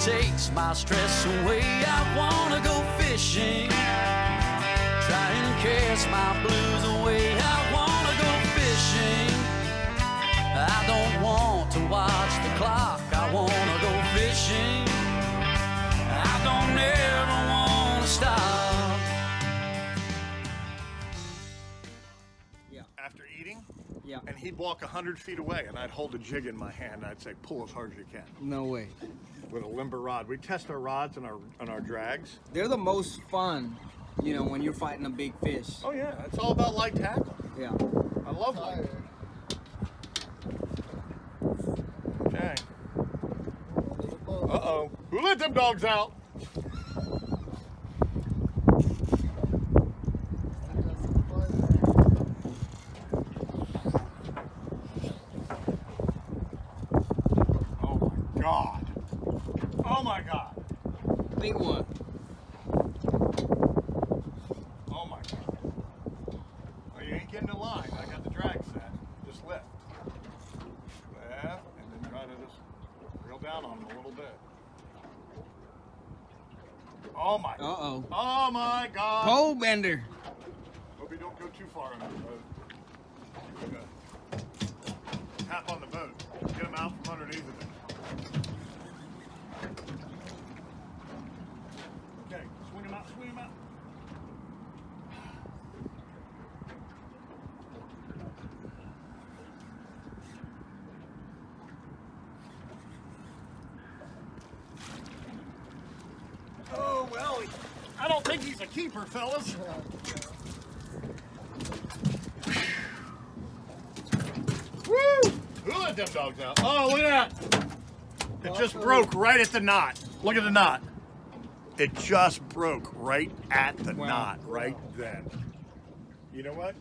takes my stress away. I wanna go fishing, try and cast my blues away. He'd walk 100 feet away, and I'd hold a jig in my hand, and I'd say, pull as hard as you can No way. with a limber rod. We test our rods and our, and our drags. They're the most fun, you know, when you're fighting a big fish. Oh, yeah, it's all about light tackle. Yeah. I love light. Okay. Uh-oh. Who let them dogs out? God. Oh my god. Big one. Oh my god. Oh, you ain't getting in line. I got the drag set. Just lift. Lift, and then try to just reel down on him a little bit. Oh my. Uh-oh. Oh my god. Pole bender. Hope you don't go too far under the boat. Okay. Tap on the boat. Get him out from underneath of it. Okay, swing him out, swing him out. Oh, well, I don't think he's a keeper, fellas. Woo! Who let them dogs out? Oh, look at that. It just broke right at the knot. Look at the knot. It just broke right at the knot right then. You know what?